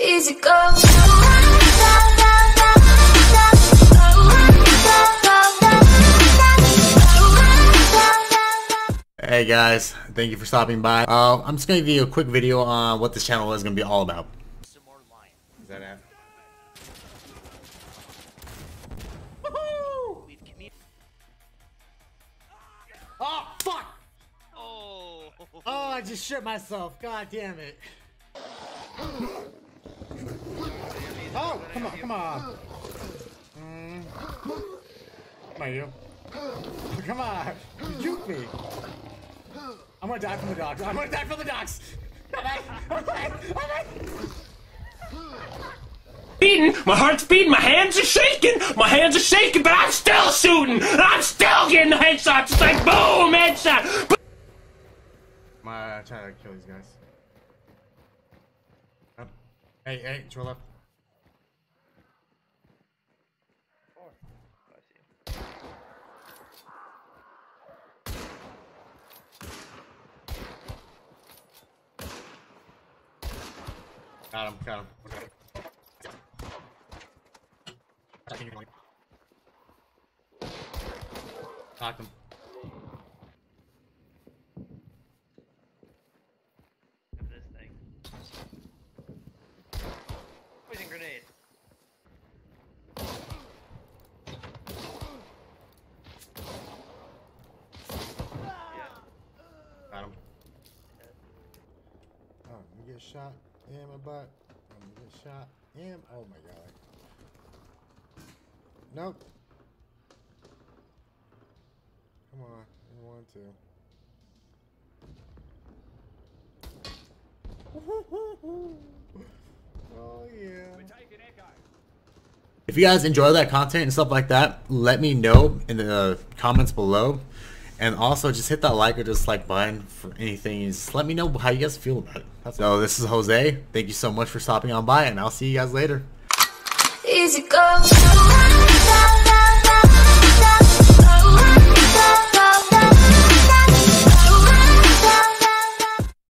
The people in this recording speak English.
Easy go. Hey guys, thank you for stopping by. Uh, I'm just gonna give you a quick video on what this channel is gonna be all about. Some more lion. Is that it? Oh fuck! Oh. Oh, I just shit myself. God damn it. Oh, come on, come on. Mm. Come on, you. Come on. You juke me. I'm gonna die from the dogs. I'm gonna die from the dogs. Okay, okay, okay. beating, my heart's beating, my hands are shaking, my hands are shaking, but I'm still shooting, I'm still getting the headshots. It's like boom, headshot. I'm uh, trying to kill these guys. Oh. Hey, hey, to your left. Got him, got him. Knocked him. This thing. Poison grenade. Yeah. Got him. Oh, you get shot in my butt. I'm gonna get shot in. Oh my god. Nope. Come on, I didn't want to. oh yeah. If you guys enjoy that content and stuff like that, let me know in the comments below. And also just hit that like or dislike button for anything. Just let me know how you guys feel about it. So this is Jose. Thank you so much for stopping on by and I'll see you guys later. Easy go.